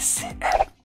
SL.